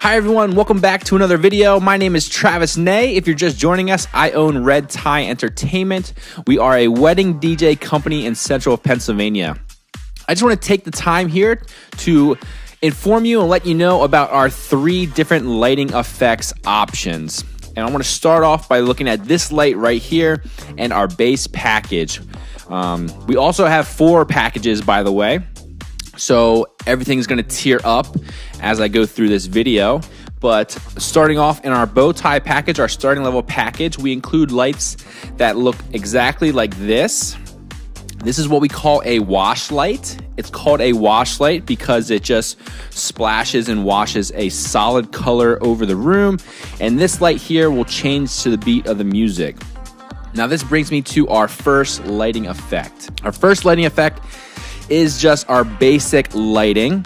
Hi, everyone. Welcome back to another video. My name is Travis Nay. If you're just joining us, I own Red Tie Entertainment. We are a wedding DJ company in central Pennsylvania. I just want to take the time here to inform you and let you know about our three different lighting effects options. And I want to start off by looking at this light right here and our base package. Um, we also have four packages, by the way. So everything's gonna tier up as I go through this video. But starting off in our bow tie package, our starting level package, we include lights that look exactly like this. This is what we call a wash light. It's called a wash light because it just splashes and washes a solid color over the room. And this light here will change to the beat of the music. Now, this brings me to our first lighting effect. Our first lighting effect is just our basic lighting.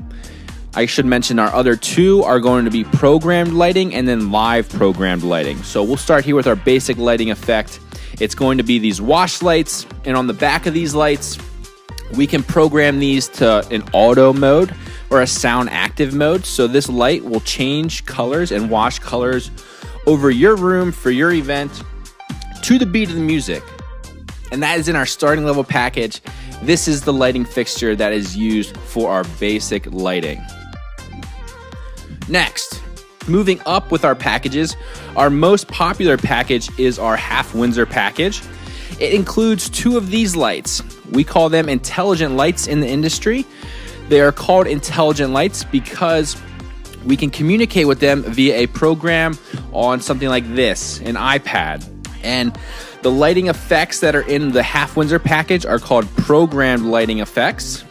I should mention our other two are going to be programmed lighting and then live programmed lighting. So we'll start here with our basic lighting effect. It's going to be these wash lights, and on the back of these lights, we can program these to an auto mode or a sound active mode. So this light will change colors and wash colors over your room for your event to the beat of the music. And that is in our starting level package. This is the lighting fixture that is used for our basic lighting. Next, moving up with our packages, our most popular package is our half Windsor package. It includes two of these lights. We call them intelligent lights in the industry. They are called intelligent lights because we can communicate with them via a program on something like this, an iPad. And the lighting effects that are in the half Windsor package are called programmed lighting effects.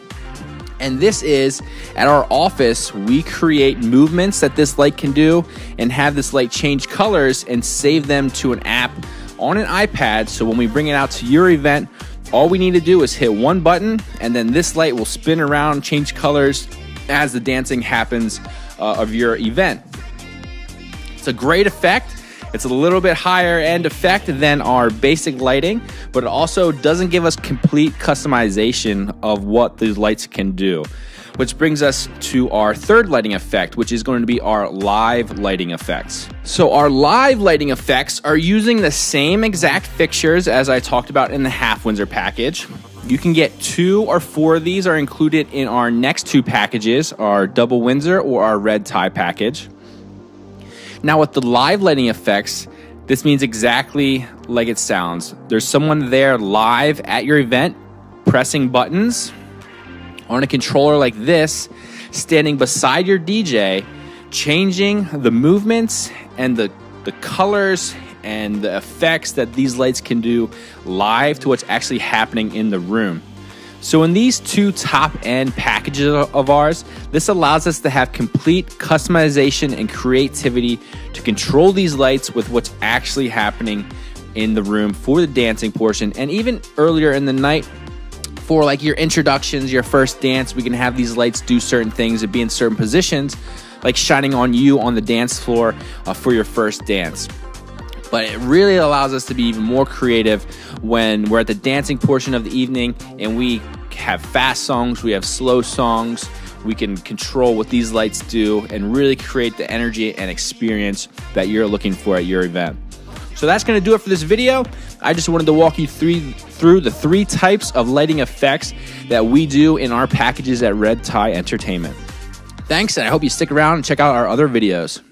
And this is at our office, we create movements that this light can do and have this light change colors and save them to an app on an iPad. So when we bring it out to your event, all we need to do is hit one button and then this light will spin around, change colors as the dancing happens uh, of your event. It's a great effect it's a little bit higher end effect than our basic lighting, but it also doesn't give us complete customization of what these lights can do. Which brings us to our third lighting effect, which is going to be our live lighting effects. So, our live lighting effects are using the same exact fixtures as I talked about in the half Windsor package. You can get two or four of these are included in our next two packages, our double Windsor or our red tie package. Now, with the live lighting effects, this means exactly like it sounds. There's someone there live at your event pressing buttons on a controller like this, standing beside your DJ, changing the movements and the, the colors and the effects that these lights can do live to what's actually happening in the room. So in these two top end packages of ours, this allows us to have complete customization and creativity to control these lights with what's actually happening in the room for the dancing portion. And even earlier in the night for like your introductions, your first dance, we can have these lights do certain things and be in certain positions like shining on you on the dance floor uh, for your first dance but it really allows us to be even more creative when we're at the dancing portion of the evening and we have fast songs, we have slow songs. We can control what these lights do and really create the energy and experience that you're looking for at your event. So that's going to do it for this video. I just wanted to walk you through, through the three types of lighting effects that we do in our packages at Red Tie Entertainment. Thanks, and I hope you stick around and check out our other videos.